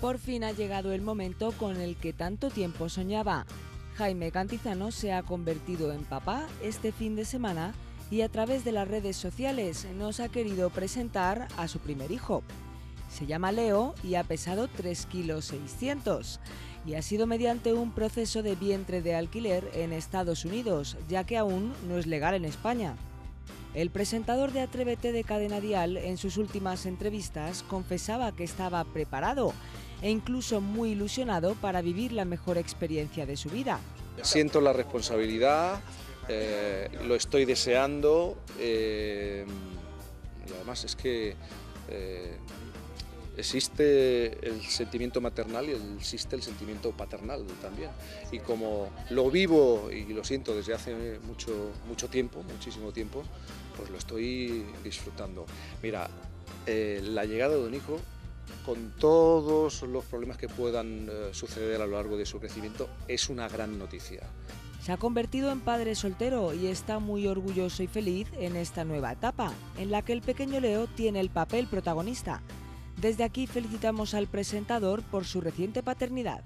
Por fin ha llegado el momento con el que tanto tiempo soñaba. Jaime Cantizano se ha convertido en papá este fin de semana y a través de las redes sociales nos ha querido presentar a su primer hijo. Se llama Leo y ha pesado 3 kilos 600 y ha sido mediante un proceso de vientre de alquiler en Estados Unidos, ya que aún no es legal en España. El presentador de Atrévete de Cadena Dial en sus últimas entrevistas confesaba que estaba preparado e incluso muy ilusionado para vivir la mejor experiencia de su vida. Siento la responsabilidad, eh, lo estoy deseando eh, y además es que eh, existe el sentimiento maternal y existe el sentimiento paternal también. Y como lo vivo y lo siento desde hace mucho, mucho tiempo, muchísimo tiempo, pues lo estoy disfrutando. Mira, la llegada de un hijo con todos los problemas que puedan eh, suceder a lo largo de su crecimiento, es una gran noticia. Se ha convertido en padre soltero y está muy orgulloso y feliz en esta nueva etapa, en la que el pequeño Leo tiene el papel protagonista. Desde aquí felicitamos al presentador por su reciente paternidad.